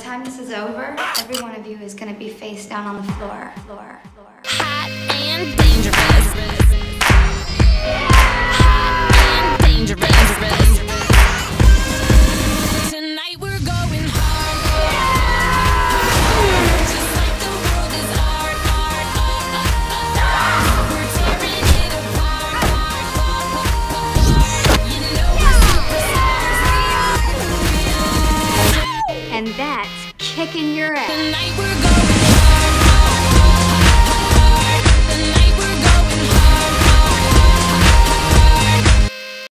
time this is over, every one of you is gonna be face down on the floor, floor, floor. And that's kicking your ass.